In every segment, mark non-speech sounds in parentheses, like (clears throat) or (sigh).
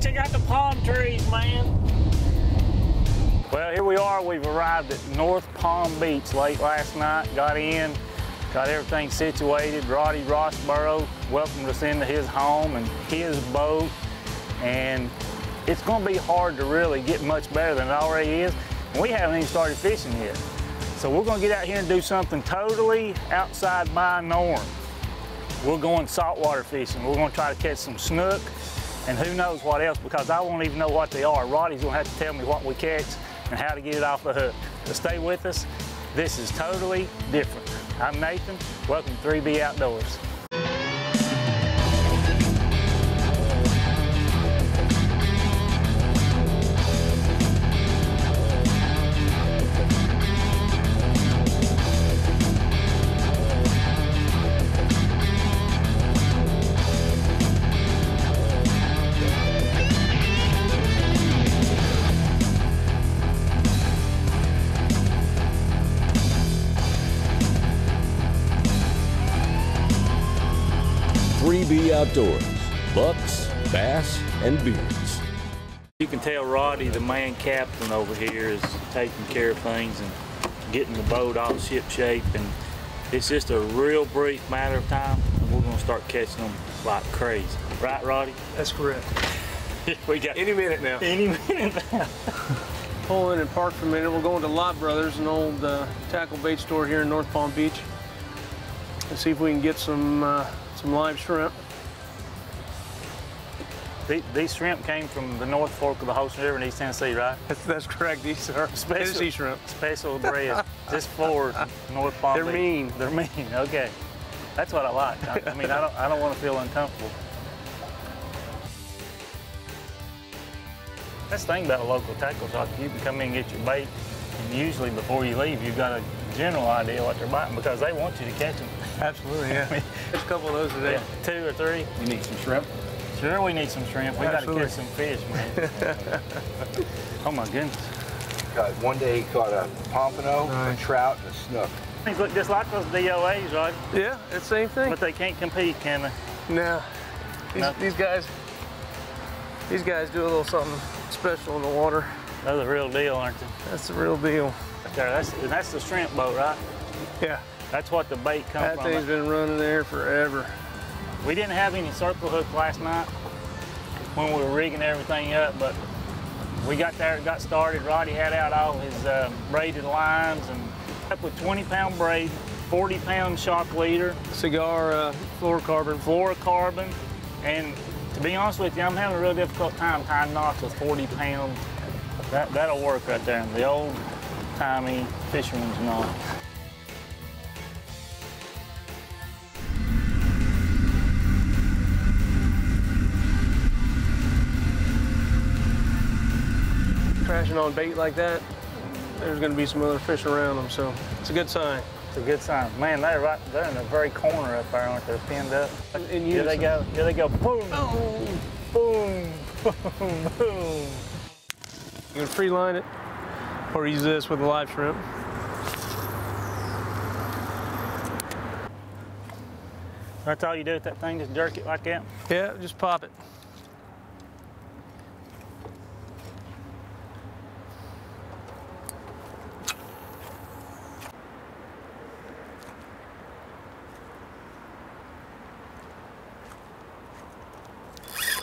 Check out the palm trees, man. Well, here we are. We've arrived at North Palm Beach late last night. Got in, got everything situated. Roddy Rossborough welcomed us into his home and his boat. And it's going to be hard to really get much better than it already is. And we haven't even started fishing yet. So we're going to get out here and do something totally outside my norm. We're going saltwater fishing. We're going to try to catch some snook and who knows what else because I won't even know what they are. Roddy's to have to tell me what we catch and how to get it off the hook. So stay with us. This is totally different. I'm Nathan. Welcome to 3B Outdoors. Outdoors, bucks, bass, and beards. You can tell Roddy, the man captain over here, is taking care of things and getting the boat all ship shape. And it's just a real brief matter of time, and we're gonna start catching them like crazy. Right, Roddy? That's correct. (laughs) we got Any minute now. any (laughs) minute now. Pull in and park for a minute. We're going to Lot Brothers, an old uh, tackle bait store here in North Palm Beach. And see if we can get some uh, some live shrimp. These, these shrimp came from the North Fork of the Holston River in East Tennessee, right? That's, that's correct. These are Tennessee shrimp. Special (laughs) bread, just for North Palm They're Beach. mean. They're mean. (laughs) Okay, that's what I like. I, I mean, I don't, I don't want to feel uncomfortable. That's the thing about a local tackle shop. You can come in and get your bait, and usually before you leave, you've got a general idea what they're biting because they want you to catch them. Absolutely, yeah. (laughs) There's a couple of those today. Yeah, two or three. You need some shrimp? Sure, we need some shrimp. We got to catch some fish, man. (laughs) oh my goodness. Got, one day he caught a pompano, Nice. a trout, and a snook. Things look just like those DOAs, right? Yeah, it's the same thing. But they can't compete, can they? No. These, these guys, these guys do a little something special in the water. They're the real deal, aren't they? That's the real deal. There, that's, that's the shrimp boat, right? Yeah, That's what the bait comes that from. thing's been running there forever. We didn't have any circle hook last night when we were rigging everything up, but we got there, and got started. Roddy had out all his uh, braided lines and up with 20 pound braid, 40 pound shock leader, Seaguar uh, fluorocarbon. fluorocarbon, and to be honest with you, I'm having a real difficult time tying knots with 40 pound. That, that'll work right there, the old timey fisherman's knot. Crashing on bait like that, there's going to be some other fish around them, so it's a good sign. It's a good sign. Man, they're right, they're in the very corner up there, aren't they? Pinned up. In Here they go. Here they go. Boom. Oh. Boom. Boom. (laughs) Boom. Boom. You can free line it or use this with a live shrimp. That's all you do with that thing, just jerk it like that. Yeah, just pop it.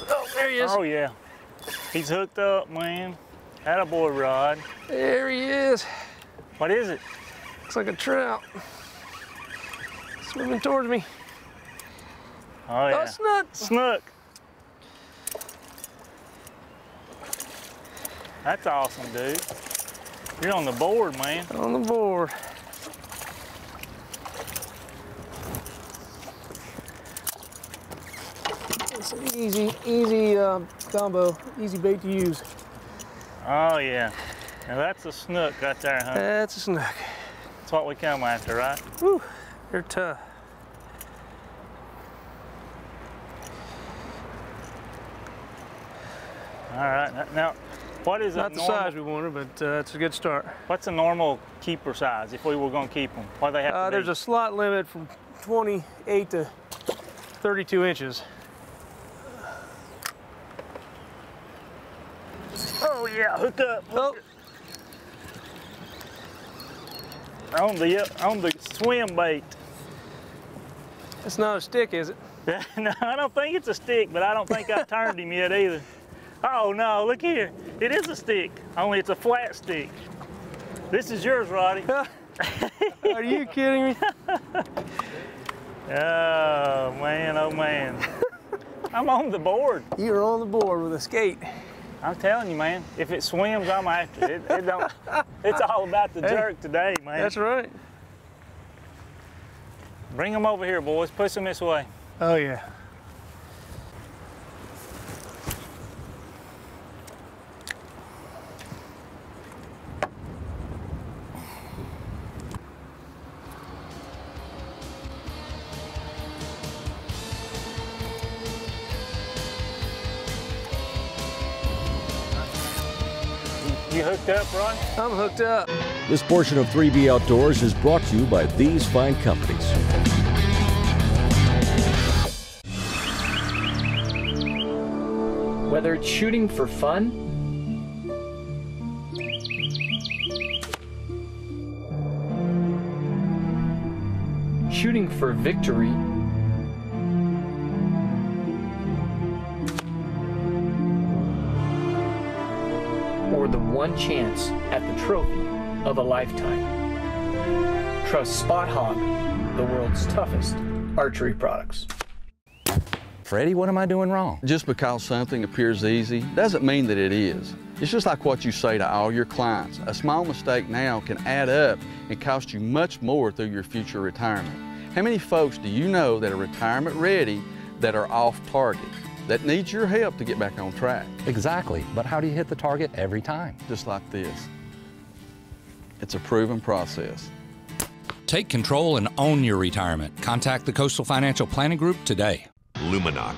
Oh, there he is. Oh yeah. He's hooked up, man. That a boy, Rod. There he is. What is it? Looks like a trout. Swimming towards me. Oh yeah. Oh, snook. Snook. That's awesome, dude. You're on the board, man. On the board. It's an easy, easy uh, combo, easy bait to use. Oh yeah. Now that's a snook right there, huh? That's a snook. That's what we come after, right? Whew, they're tough. All right. Now, what is Not a the normal, size we wanted, but uh, it's a good start. What's a normal keeper size if we were going to keep them? What do they have Uh, to be? there's a slot limit from 28 to 32 inches. Oh yeah, hook up. Oh, On the on the swim bait. it's not a stick, is it? (laughs) no, I don't think it's a stick, but I don't think I've turned him yet either. Oh no, look here. It is a stick, only it's a flat stick. This is yours, Roddy. (laughs) Are you kidding me? Oh man, oh man. (laughs) I'm on the board. You're on the board with a skate. I'm telling you, man. If it swims, I'm after it. It, don't. It's all about the (laughs) Hey, jerk today, man. That's right. Bring them over here, boys. Push them this way. Oh yeah. You hooked up, Ron? I'm hooked up. This portion of 3B Outdoors is brought to you by these fine companies. Whether it's shooting for fun, shooting for victory, or the one chance at the trophy of a lifetime. Trust Spot Hogg, the world's toughest archery products. Freddie, what am I doing wrong? Just because something appears easy doesn't mean that it is. It's just like what you say to all your clients. A small mistake now can add up and cost you much more through your future retirement. How many folks do you know that are retirement ready that are off target, that needs your help to get back on track? Exactly, but how do you hit the target every time? Just like this. It's a proven process. Take control and own your retirement. Contact the Coastal Financial Planning Group today. Lumenok,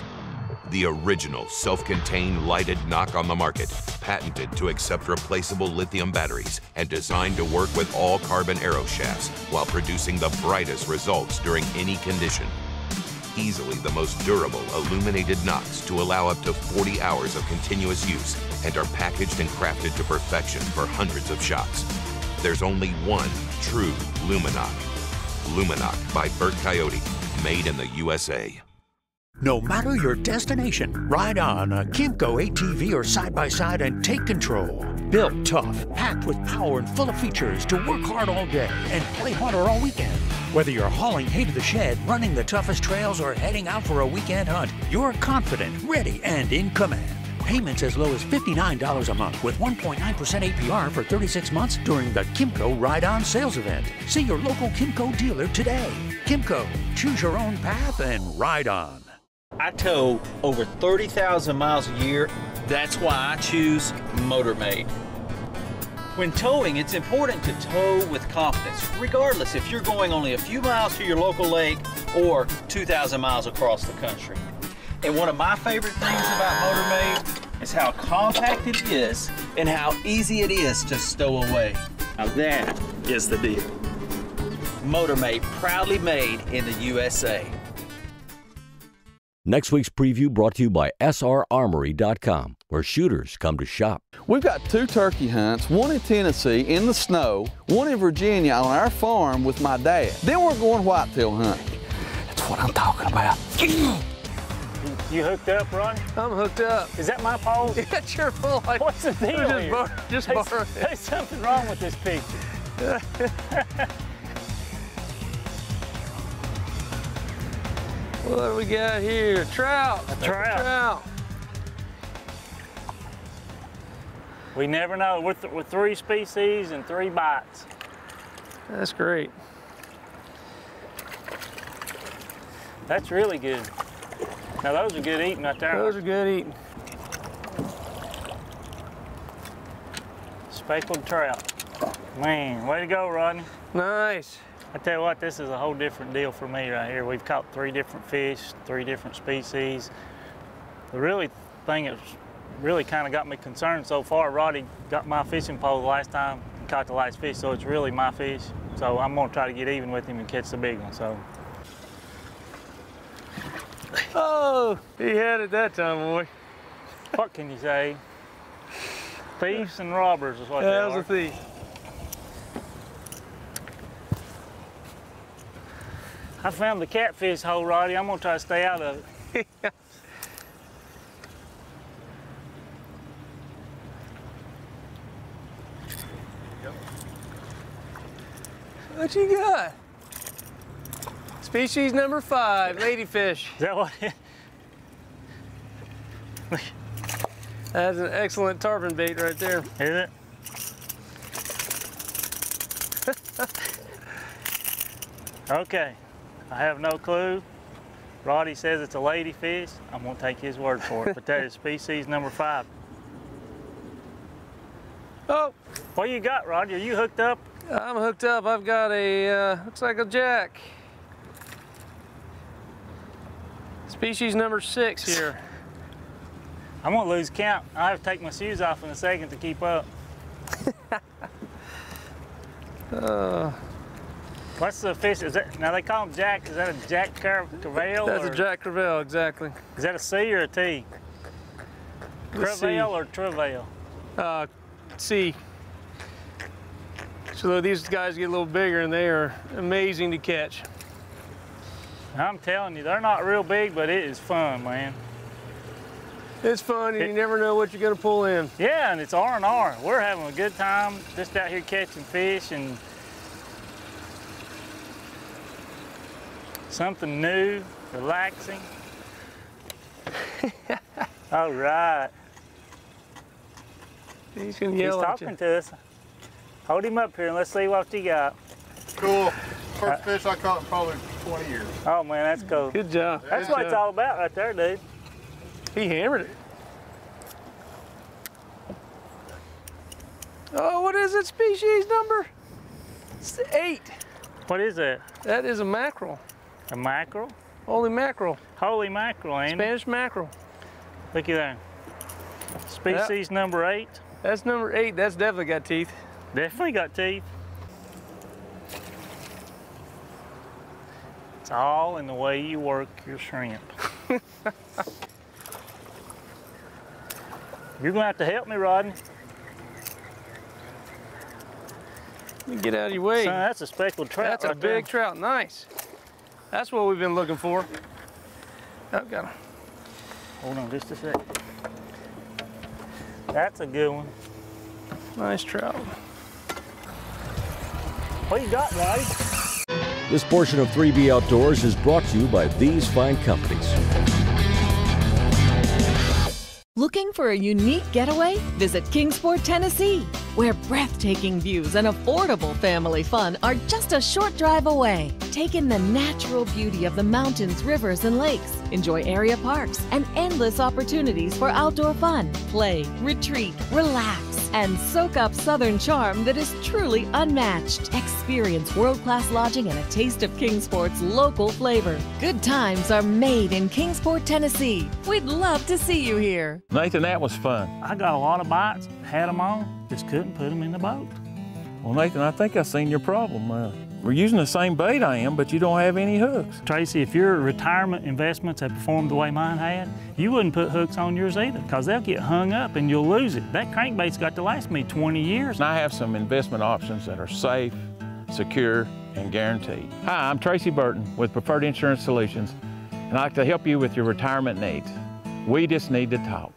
the original self-contained lighted nock on the market, patented to accept replaceable lithium batteries and designed to work with all carbon arrow shafts while producing the brightest results during any condition. Easily the most durable illuminated nocks to allow up to 40 hours of continuous use and are packaged and crafted to perfection for hundreds of shots. There's only one true Lumenok. Lumenok by Burt Coyote, made in the USA. No matter your destination, ride on a Kymco ATV or side by side and take control. Built tough, packed with power and full of features to work hard all day and play harder all weekend. Whether you're hauling hay to the shed, running the toughest trails, or heading out for a weekend hunt, you're confident, ready, and in command. Payments as low as $59 a month with 1.9% APR for 36 months during the Kymco Ride On sales event. See your local Kymco dealer today. Kymco, choose your own path and ride on. I tow over 30,000 miles a year. That's why I choose MotorMate. When towing, it's important to tow with confidence, regardless if you're going only a few miles to your local lake or 2,000 miles across the country. And one of my favorite things about MotorMate is how compact it is and how easy it is to stow away. Now that is the deal. MotorMate, proudly made in the USA. Next week's preview brought to you by SRArmory.com, where shooters come to shop. We've got two turkey hunts, one in Tennessee in the snow, one in Virginia on our farm with my dad. Then we're going whitetail hunting. That's what I'm talking about. You hooked up, Ron? I'm hooked up. Is that my pole? (laughs) Yeah, it's your pole. Like, What's the (laughs) deal just here? bor- just There's- There's something wrong with this picture. (laughs) What do we got here? Trout. A trout. Trout. We never know. We're, th- we're three species and three bites. That's great. That's really good. Now those are good eating right there. Those are good eating. Speckled trout. Man, way to go, Rodney. Nice. I tell you what, this is a whole different deal for me right here. We've caught three different fish, three different species. The really thing that's really kind of got me concerned so far, Roddy got my fishing pole the last time and caught the last fish, so it's really my fish. So I'm gonna try to get even with him and catch the big one. So Oh, he had it that time, boy. what can you say? Thieves and robbers is what Yeah, they that was a thief. I found the catfish hole, Roddy. I'm gonna try to stay out of it. (laughs) What you got? Species number five, ladyfish. Is that what? It, That's an excellent tarpon bait right there. is it? (laughs) okay. I have no clue. Roddy says it's a ladyfish. I'm gonna take his word for it. But that is species number five. (laughs) Oh, What you got, Roddy? Are you hooked up? I'm hooked up. I've got a, uh, looks like a jack. Species number six here. (laughs) I'm gonna lose count. I have to take my shoes off in a second to keep up. (laughs) Uh, What's the fish? Is that now they call them jack? Is that a jack crevalle? that's or, a jack crevalle, exactly. Is that a C or a T? Crevalle or Trevalle? Uh, C. So these guys get a little bigger and they are amazing to catch. I'm telling you, they're not real big, but it is fun, man. It's fun and you never know what you're gonna pull in. Yeah, and it's R and R. We're having a good time just out here catching fish and something new, relaxing. All right. He's gonna He's yell at talking you. to us. Hold him up here and let's see what you got. Cool. Uh, First fish I caught in probably 20 years. Oh man, that's cool. Good job. That's Good what it's all about right there, dude. He hammered it. Oh, what is it? Species number? It's eight. What is that? That is a mackerel. A mackerel? Holy mackerel. Holy mackerel, it? Spanish mackerel. Look at that. Species number eight. That's number eight. That's definitely got teeth. Definitely got teeth. It's all in the way you work your shrimp. (laughs) You're gonna have to help me, Rodney. Get out of your way. Son, that's a speckled trout. That's a right there. big trout. Nice. That's what we've been looking for. Oh, got him. Hold on just a sec. That's a good one. Nice trout. What you got, Roddy? This portion of 3B Outdoors is brought to you by these fine companies. Looking for a unique getaway? Visit Kingsport, Tennessee, where breathtaking views and affordable family fun are just a short drive away. Take in the natural beauty of the mountains, rivers, and lakes. Enjoy area parks and endless opportunities for outdoor fun, play, retreat, relax, and soak up southern charm that is truly unmatched. Experience world class lodging and a taste of Kingsport's local flavor. Good times are made in Kingsport, Tennessee. We'd love to see you here. Nathan, that was fun. I got a lot of bites, had them on, just couldn't put them in the boat. Well, Nathan, I think I seen your problem. Uh, we're using the same bait I am, but you don't have any hooks. Tracy, if your retirement investments had performed the way mine had, you wouldn't put hooks on yours either, because they'll get hung up and you'll lose it. That crankbait's got to last me 20 years. And I have some investment options that are safe, secure, and guaranteed. Hi, I'm Tracy Burton with Preferred Insurance Solutions, and I'd like to help you with your retirement needs. We just need to talk.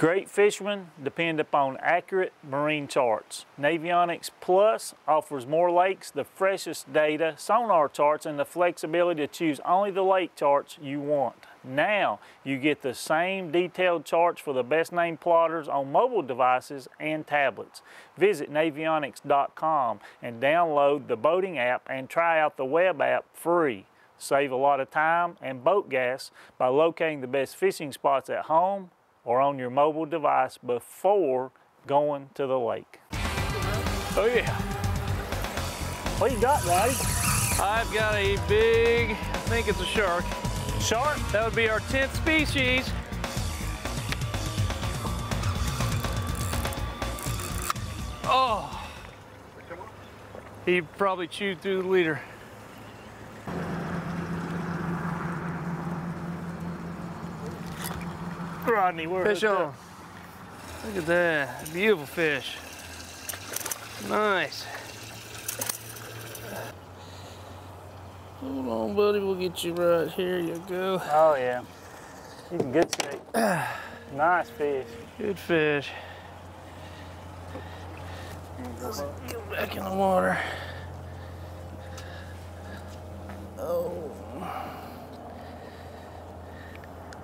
Great fishermen depend upon accurate marine charts. Navionics Plus offers more lakes, the freshest data, sonar charts, and the flexibility to choose only the lake charts you want. Now you get the same detailed charts for the best named plotters on mobile devices and tablets. Visit navionics.com and download the boating app and try out the web app free. Save a lot of time and boat gas by locating the best fishing spots at home or on your mobile device before going to the lake. Oh yeah. What you got, Roddy? I've got a big, I think it's a shark. Shark? That would be our 10th species. Oh. He probably chewed through the leader. Rodney, we're Fish on. up. Look at that, beautiful fish. Nice. Hold on, buddy, we'll get you right here. You go. Oh yeah, He's in good shape. nice fish. Good fish. Get back in the water. Oh.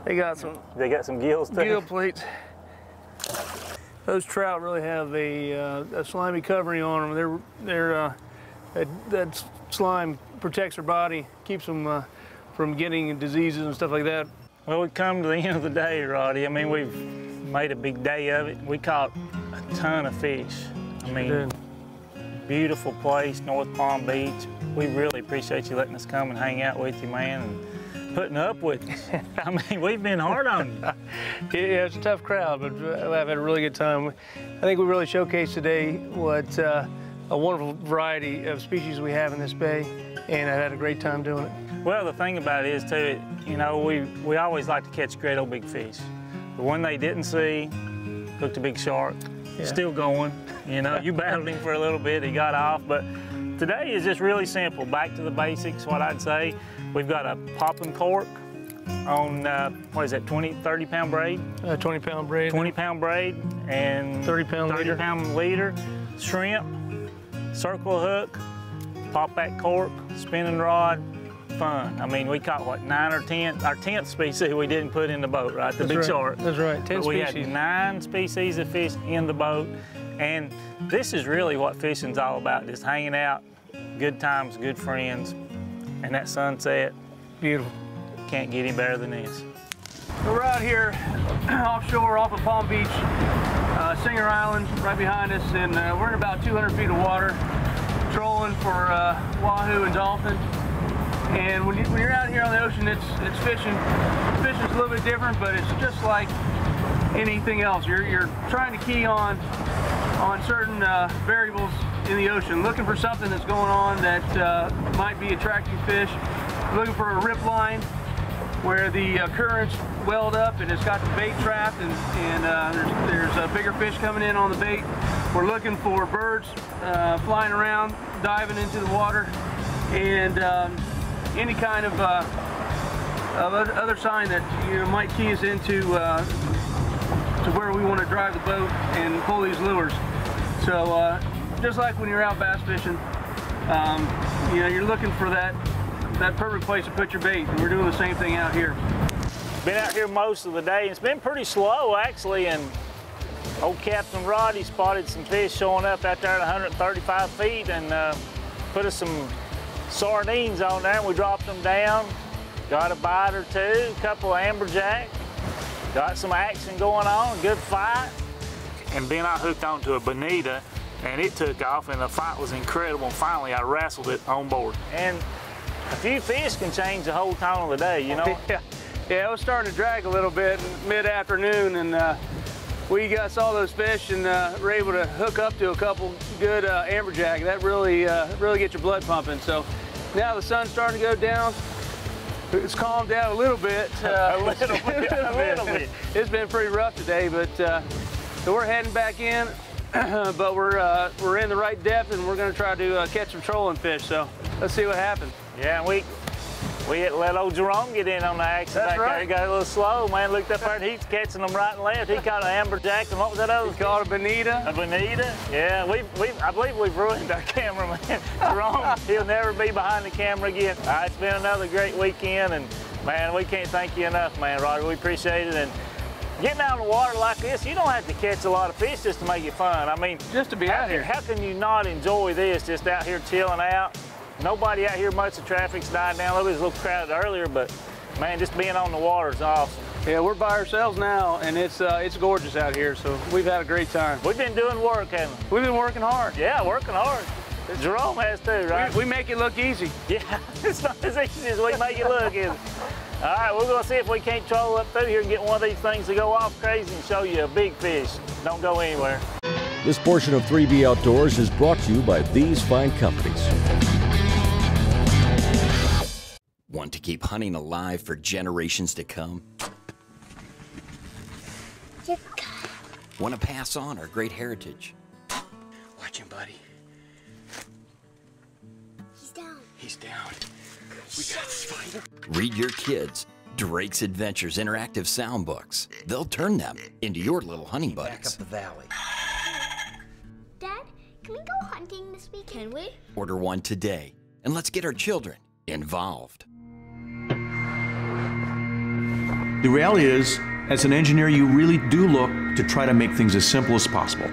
They got some. They got some gills too. Gill plates. Those trout really have a, uh, a slimy covering on them. They're they're uh, that, that slime protects their body, keeps them uh, from getting diseases and stuff like that. Well, we come to the end of the day, Roddy. I mean, we've made a big day of it. We caught a ton of fish. I mean, beautiful place, North Palm Beach. We really appreciate you letting us come and hang out with you, man, and putting up with us. (laughs) I mean, we've been hard on you. (laughs) Yeah, it's a tough crowd, but I've had a really good time. I think we really showcased today what uh, a wonderful variety of species we have in this bay, and I've had a great time doing it. Well, the thing about it is, too, you know, we, we always like to catch great old big fish. The one they didn't see, hooked a big shark, Yeah. still going. You know, you battled him for a little bit, he got off, but today is just really simple. Back to the basics, what I'd say. We've got a popping cork on, uh, what is that, 20, 30 pound braid? A 20 pound braid. 20 pound braid and 30 pound 30 leader. pound leader, shrimp, circle hook, pop that cork, spinning rod, fun. I mean, we caught what, nine or 10? Our 10th species we didn't put in the boat, right? The That's big right. shark. That's right, 10 But we species. had nine species of fish in the boat. And this is really what fishing's all about, just hanging out, good times, good friends, and that sunset. Beautiful. Can't get any better than this. We're out here (clears throat) offshore off of Palm Beach, uh, Singer Island, right behind us, and uh, we're in about 200 feet of water, trolling for uh, wahoo and dolphin. And when, you, when you're out here on the ocean, it's it's fishing. Fishing's a little bit different, but it's just like anything else. You're you're trying to key on on certain uh, variables in the ocean, looking for something that's going on that uh, might be attracting fish, looking for a rip line where the uh, currents weld up and it's got the bait trapped and, and uh, there's, there's a bigger fish coming in on the bait. We're looking for birds uh, flying around, diving into the water, and um, any kind of, uh, of other sign that you know, might key us into uh, to where we want to drive the boat and pull these lures. So uh, just like when you're out bass fishing, um, you know, you're looking for that that perfect place to put your bait, and we're doing the same thing out here. Been out here most of the day. It's been pretty slow actually, and old Captain Roddy spotted some fish showing up out there at 135 feet and uh, put us some sardines on there, and we dropped them down. Got a bite or two, a couple of amberjack. Got some action going on, good fight. And then I hooked onto a bonita, and it took off, and the fight was incredible. Finally, I wrestled it on board. And a few fish can change the whole tone of the day, you know? (laughs) yeah, yeah, it was starting to drag a little bit mid-afternoon, and uh, we got saw those fish and uh, were able to hook up to a couple good uh, amberjack. That really, uh, really gets your blood pumping. So now the sun's starting to go down. It's calmed down a little bit. (laughs) Uh, (laughs) A little bit, a little bit. It's been pretty rough today, but uh, so we're heading back in. (clears throat) but we're uh, we're in the right depth, and we're going to try to uh, catch some trolling fish. So let's see what happens. Yeah, we we had let old Jerome get in on the action That's back there. right. He got a little slow, man. Looked up there and he's catching them right and left. He caught an amberjack and what was that other? He caught a bonita. A bonita. Yeah, we we I believe we've ruined our (laughs) cameraman. Jerome, he'll never be behind the camera again. Uh, it's been another great weekend, and man, we can't thank you enough, man, Roger. We appreciate it. And getting out in the water like this, you don't have to catch a lot of fish just to make it fun. I mean, just to be out here. How can you not enjoy this? Just out here chilling out. Nobody out here much. The traffic's died down. It was a little crowded earlier, but man, just being on the water is awesome. Yeah, we're by ourselves now, and it's uh, it's gorgeous out here. So we've had a great time. We've been doing work, haven't we? We've been working hard. Yeah, working hard. Jerome has too, right? We, we make it look easy. Yeah, (laughs) it's not as easy as we make it look, is it? All right, we're gonna see if we can't troll up through here and get one of these things to go off crazy and show you a big fish. Don't go anywhere. This portion of 3B Outdoors is brought to you by these fine companies. Want to keep hunting alive for generations to come? want to pass on our great heritage. Watch him, buddy. He's down. He's down. We got this fighter. Read your kids Drake's Adventures interactive sound books. They'll turn them into your little hunting buddies. Back buddies. up the valley. Dad, can we go hunting this week? Can we? Order one today, and let's get our children involved. The reality is, as an engineer, you really do look to try to make things as simple as possible.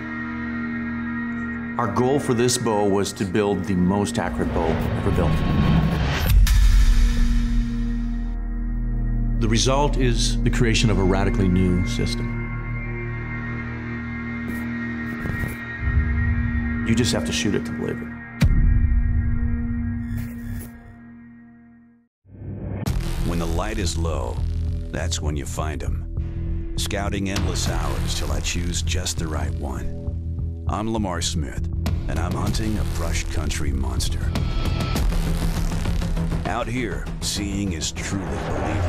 Our goal for this bow was to build the most accurate bow ever built. The result is the creation of a radically new system. You just have to shoot it to believe it. When the light is low, that's when you find them. Scouting endless hours till I choose just the right one. I'm Lamar Smith, and I'm hunting a brush country monster. Out here, seeing is truly believing.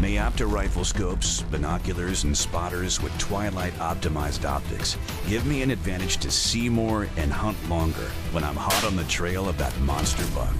Meopta rifle scopes, binoculars, and spotters with Twilight optimized optics give me an advantage to see more and hunt longer when I'm hot on the trail of that monster buck.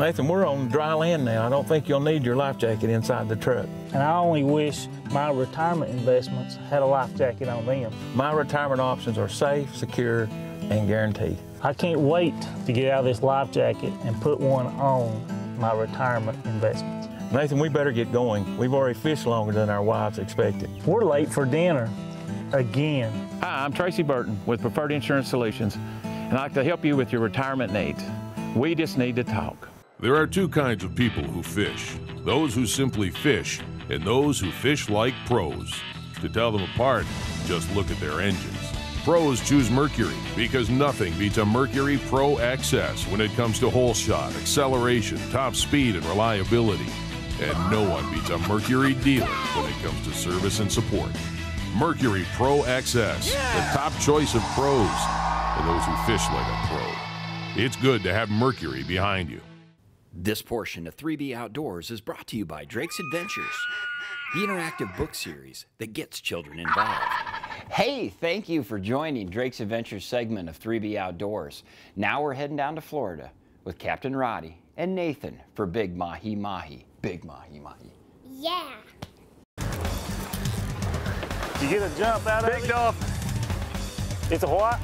Nathan, we're on dry land now. I don't think you'll need your life jacket inside the truck. And I only wish my retirement investments had a life jacket on them. My retirement options are safe, secure, and guaranteed. I can't wait to get out of this life jacket and put one on my retirement investments. Nathan, we better get going. We've already fished longer than our wives expected. We're late for dinner again. Hi, I'm Tracy Burton with Preferred Insurance Solutions, and I'd like to help you with your retirement needs. We just need to talk. There are two kinds of people who fish those who simply fish, and those who fish like pros. To tell them apart, just look at their engines. Pros choose Mercury because nothing beats a Mercury Pro XS when it comes to hole shot, acceleration, top speed, and reliability. And no one beats a Mercury dealer when it comes to service and support. Mercury Pro XS, the top choice of pros for those who fish like a pro. It's good to have Mercury behind you. This portion of 3B Outdoors is brought to you by Drake's Adventures, the interactive book series that gets children involved. Hey, thank you for joining Drake's Adventures segment of 3B Outdoors. Now we're heading down to Florida with Captain Roddy and Nathan for Big Mahi Mahi. Big Mahi Mahi. Yeah. You get a jump out of it? Big it? dolphin. It's a what?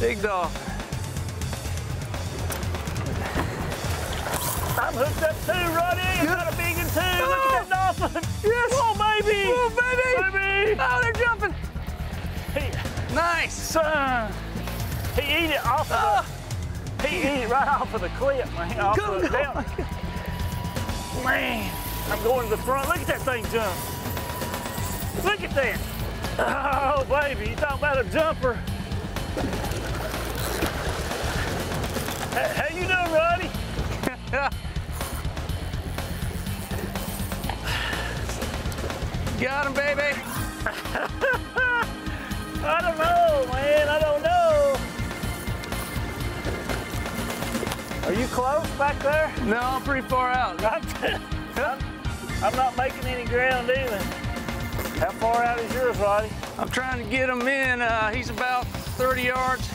Big dolphin. I'm hooked up too, Roddy. I got a big one too. Look at oh. that dolphin. Yes. Come on, baby. Oh, baby. Baby. Oh, they're jumping. He, Nice. son. He eat it off of the, ah. he eat it right off of the clip, man. Off Go, of the down. Man, I'm going to the front. Look at that thing jump. Look at that. Oh, baby, you talking about a jumper. Hey, how you doing, Roddy? (laughs) Got him, baby. (laughs) I don't know, man. I don't know. Are you close back there? No, I'm pretty far out. (laughs) I'm, I'm, not making any ground either. How far out is yours, Roddy? I'm trying to get him in. Uh, he's about 30 yards,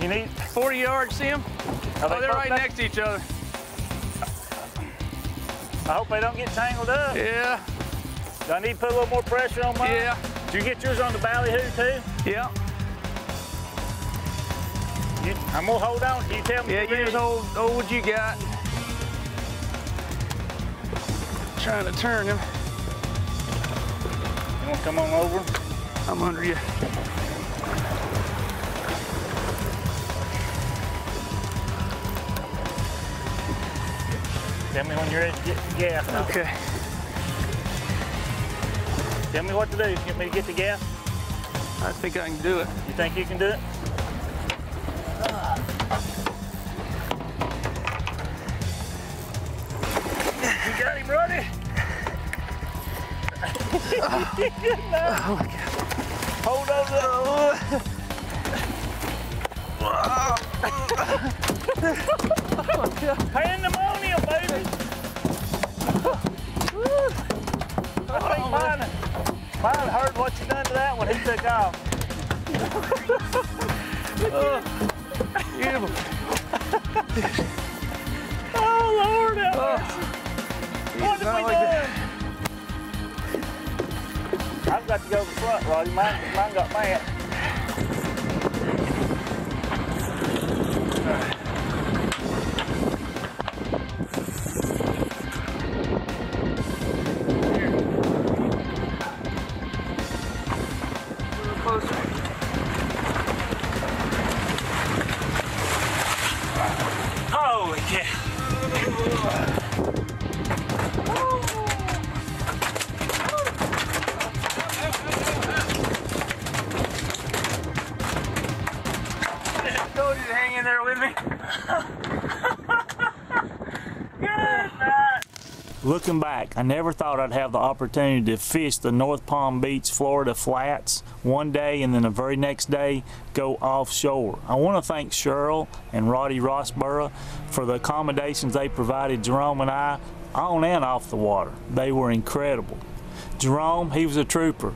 You need. 40 yards. See him? Are they Oh, they're right back? next to each other. I hope they don't get tangled up. Yeah, Do I need to put a little more pressure on mine? yeah, Did you get yours on the ballyhoo too? yeah. You, I'm gonna hold on. Can you tell me? Yeah, you just hold, hold what you got. Trying to turn him. You wanna come on over? I'm under you. Tell me when you're ready to get gas. Okay. Tell me what to do. You want me to get the gas? I think I can do it. You think you can do it? You got him, Roddy? (laughs) Oh my God. Hold on to Pandemonium, baby! I think mine, Mine heard what you done to that one. He took off. oh, beautiful. (laughs) oh, Lord. Oh. What did we like do? I've got to go to the front, Roddy. Mine, mine got mad. In there with me. (laughs) Looking back, I never thought I'd have the opportunity to fish the North Palm Beach, Florida flats one day and then the very next day go offshore. I want to thank Cheryl and Roddy Rossborough for the accommodations they provided Jerome and I on and off the water. They were incredible. Jerome, he was a trooper.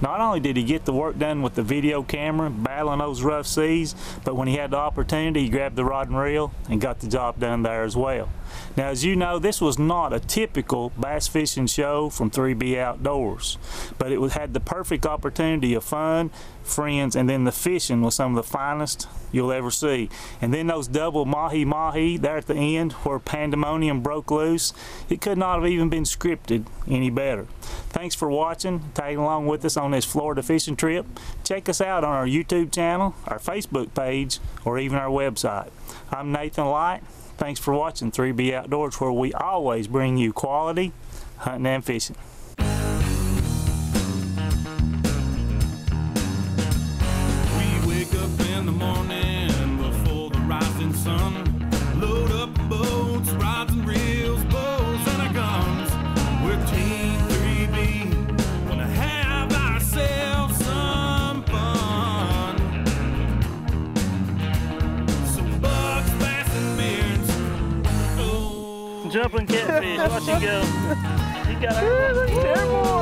Not only did he get the work done with the video camera, battling those rough seas, but when he had the opportunity, he grabbed the rod and reel and got the job done there as well. Now, as you know, this was not a typical bass fishing show from 3B Outdoors, but it had the perfect opportunity of fun, friends, and then the fishing was some of the finest you'll ever see. And then those double mahi-mahi there at the end where pandemonium broke loose, it could not have even been scripted any better. Thanks for watching, tagging along with us on this Florida fishing trip. Check us out on our YouTube channel, our Facebook page, or even our website. I'm Nathan Light. Thanks for watching 3B Outdoors where we always bring you quality hunting and fishing. Jumping catfish, watch you go. You got airborne.